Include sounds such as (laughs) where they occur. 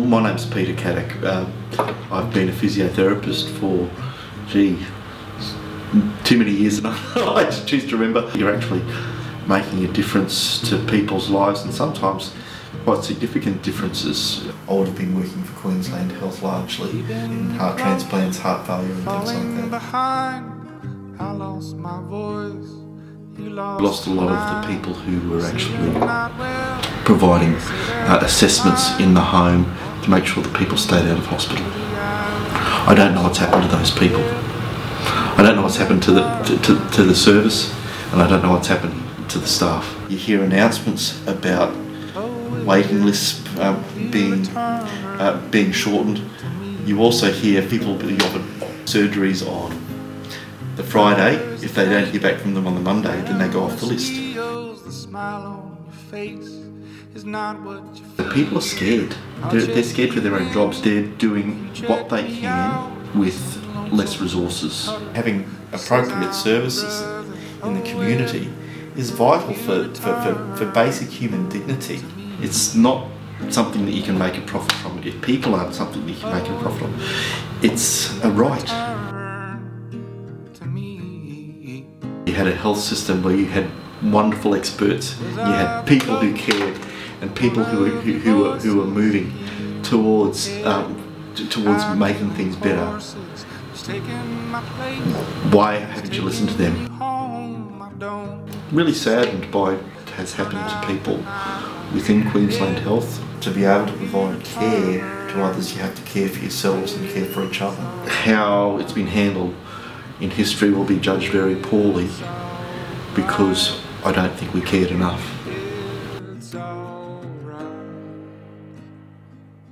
My name's Peter Caddick. Uh, I've been a physiotherapist for, gee, too many years and (laughs) I just choose to remember. You're actually making a difference to people's lives and sometimes quite significant differences. I would have been working for Queensland Health largely in heart transplants, heart failure and things like that. Behind, I lost my voice. Lost a lot of the people who were actually providing uh, assessments in the home to make sure that people stayed out of hospital. I don't know what's happened to those people. I don't know what's happened to the to, to, to the service, and I don't know what's happened to the staff. You hear announcements about waiting lists uh, being uh, being shortened. You also hear people being offered surgeries on the Friday. If they don't hear back from them on the Monday, then they go off the list. The people are scared. They're, they're scared for their own jobs. They're doing what they can with less resources. Having appropriate services in the community is vital for, for, for, for basic human dignity. It's not something that you can make a profit from. If people aren't something that you can make a profit from, it's a right. You had a health system where you had wonderful experts, you had people who cared, and people who are, who, who were, who were moving towards um, towards making things better. Why haven't you listened to them? Really saddened by what has happened to people within Queensland Health. To be able to provide care to others, you have to care for yourselves and care for each other. How it's been handled in history will be judged very poorly because I don't think we cared enough.